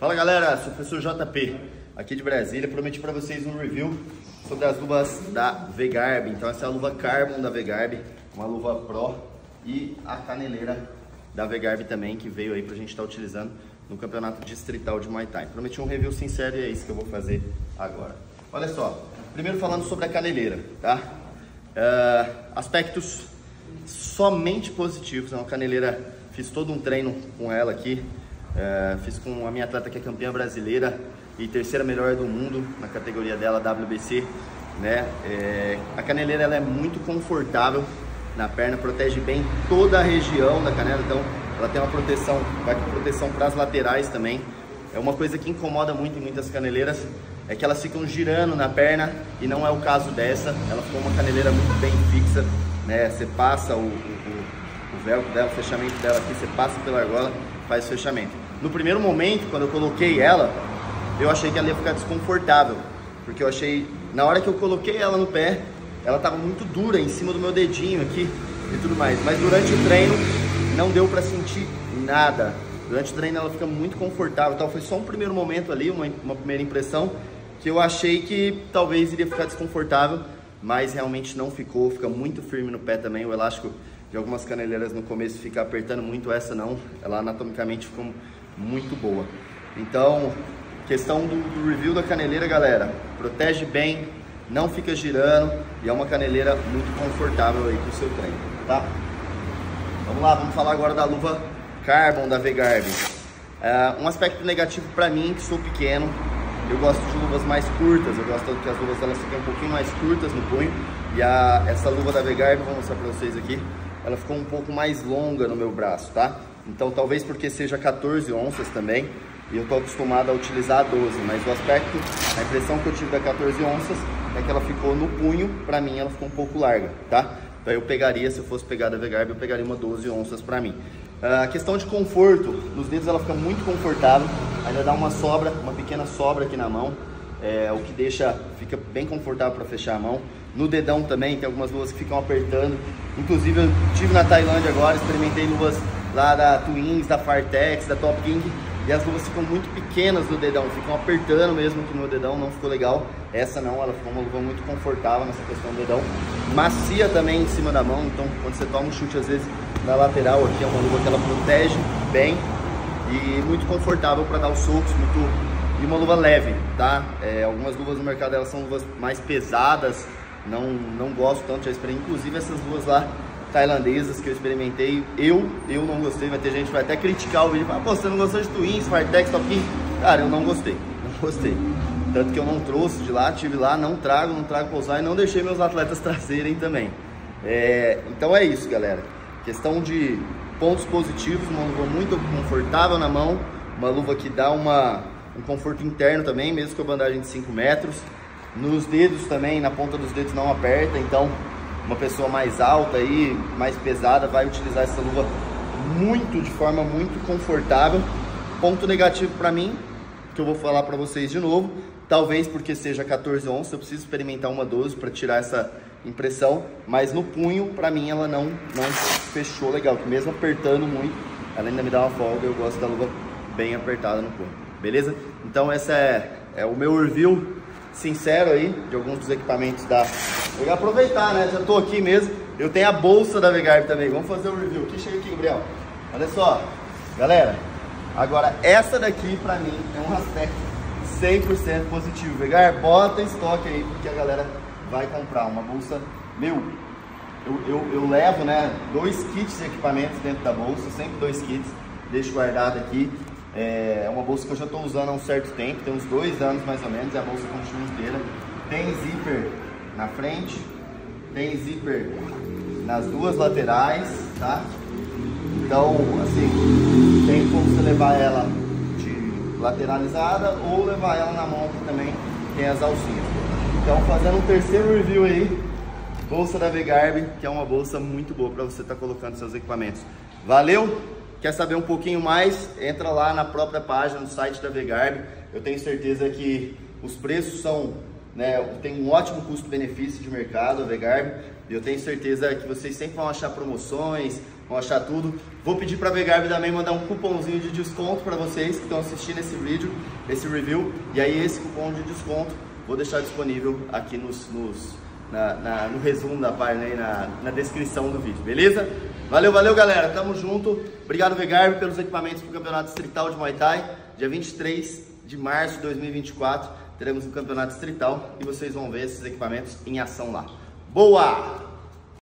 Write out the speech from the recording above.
Fala galera, sou o professor JP, aqui de Brasília. Prometi para vocês um review sobre as luvas da Vegarb. Então essa é a luva Carbon da Vegarb, uma luva Pro e a caneleira da Vegarb também, que veio aí pra gente estar tá utilizando no campeonato distrital de Muay Thai. Prometi um review sincero e é isso que eu vou fazer agora. Olha só, primeiro falando sobre a caneleira, tá? Uh, aspectos somente positivos, é uma caneleira, fiz todo um treino com ela aqui, é, fiz com a minha atleta que é campeã brasileira e terceira melhor do mundo na categoria dela, WBC. Né? É, a caneleira ela é muito confortável na perna, protege bem toda a região da canela, então ela tem uma proteção, vai com proteção para as laterais também. É uma coisa que incomoda muito em muitas caneleiras, é que elas ficam girando na perna e não é o caso dessa. Ela ficou uma caneleira muito bem fixa, né? Você passa o, o, o velcro dela, o fechamento dela aqui, você passa pela argola, faz o fechamento. No primeiro momento, quando eu coloquei ela, eu achei que ela ia ficar desconfortável, porque eu achei, na hora que eu coloquei ela no pé, ela estava muito dura em cima do meu dedinho aqui e tudo mais. Mas durante o treino não deu para sentir nada. Durante o treino ela fica muito confortável, tal. Foi só um primeiro momento ali, uma, uma primeira impressão que eu achei que talvez iria ficar desconfortável, mas realmente não ficou. Fica muito firme no pé também. O elástico de algumas caneleiras no começo fica apertando muito, essa não. Ela anatomicamente ficou muito boa. Então, questão do, do review da caneleira, galera, protege bem, não fica girando e é uma caneleira muito confortável aí para o seu treino, tá? Vamos lá, vamos falar agora da luva Carbon da Vegarb. É, um aspecto negativo para mim, que sou pequeno, eu gosto de luvas mais curtas, eu gosto que as luvas elas fiquem um pouquinho mais curtas no punho e a, essa luva da Vegarb, vou mostrar para vocês aqui, ela ficou um pouco mais longa no meu braço, tá? Então talvez porque seja 14 onças também, e eu estou acostumado a utilizar a 12, mas o aspecto, a impressão que eu tive da 14 onças é que ela ficou no punho, para mim ela ficou um pouco larga, tá? Então eu pegaria, se eu fosse pegar da Vegarb, eu pegaria uma 12 onças para mim. A questão de conforto, nos dedos ela fica muito confortável, ainda dá uma sobra, uma pequena sobra aqui na mão, é, o que deixa, fica bem confortável para fechar a mão. No dedão também, tem algumas luvas que ficam apertando. Inclusive eu tive na Tailândia agora, experimentei luvas lá da Twins, da Fartex, da Top King e as luvas ficam muito pequenas no dedão, ficam apertando mesmo que no dedão, não ficou legal. Essa não, ela ficou uma luva muito confortável nessa questão do dedão. Macia também em cima da mão, então quando você toma um chute às vezes na lateral aqui é uma luva que ela protege bem e muito confortável para dar os socos, muito e uma luva leve, tá? É, algumas luvas no mercado elas são luvas mais pesadas, não, não gosto tanto, já esperei inclusive essas luvas lá tailandesas que eu experimentei, eu, eu não gostei, vai ter gente que vai até criticar o vídeo, ah, pô, você não gostou de Twins, Fartex, Top? Cara, eu não gostei, não gostei. Tanto que eu não trouxe de lá, tive lá, não trago, não trago pra usar e não deixei meus atletas trazerem também. É, então é isso, galera. Questão de pontos positivos, uma luva muito confortável na mão, uma luva que dá uma, um conforto interno também, mesmo com a bandagem de 5 metros. Nos dedos também, na ponta dos dedos não aperta, então uma pessoa mais alta aí, mais pesada, vai utilizar essa luva muito, de forma muito confortável. Ponto negativo para mim, que eu vou falar para vocês de novo, talvez porque seja 14 onças, eu preciso experimentar uma 12 para tirar essa impressão, mas no punho, para mim, ela não, não fechou legal, mesmo apertando muito, ela ainda me dá uma folga, eu gosto da luva bem apertada no punho, beleza? Então essa é, é o meu review sincero aí de alguns dos equipamentos da... Vou aproveitar, né? Já tô aqui mesmo. Eu tenho a bolsa da Vegarb também. Vamos fazer um review aqui. Chega aqui, Gabriel. Olha só. Galera, agora essa daqui pra mim é um aspecto 100% positivo. Vegar, bota estoque aí porque a galera vai comprar uma bolsa. Meu, eu, eu, eu levo né, dois kits de equipamentos dentro da bolsa, sempre dois kits. Deixo guardado aqui. É uma bolsa que eu já estou usando há um certo tempo, tem uns dois anos mais ou menos, e a bolsa continua inteira. Tem zíper na frente, tem zíper nas duas laterais, tá? Então, assim, tem como você levar ela de lateralizada ou levar ela na mão que também tem as alcinhas. Então, fazendo um terceiro review aí, bolsa da Vegarb, que é uma bolsa muito boa para você estar tá colocando seus equipamentos. Valeu! Quer saber um pouquinho mais? Entra lá na própria página, no site da Vegarb. Eu tenho certeza que os preços são né? Tem um ótimo custo-benefício de mercado, a Vegarb. E eu tenho certeza que vocês sempre vão achar promoções, vão achar tudo. Vou pedir para a Vegarb também mandar um cupomzinho de desconto para vocês que estão assistindo esse vídeo, esse review. E aí esse cupom de desconto vou deixar disponível aqui nos, nos na, na, no resumo da página aí, na, na descrição do vídeo, beleza? Valeu, valeu galera, tamo junto. Obrigado Vegarb pelos equipamentos para o Campeonato Distrital de Muay Thai, dia 23 de março de 2024 teremos um campeonato distrital e vocês vão ver esses equipamentos em ação lá. Boa!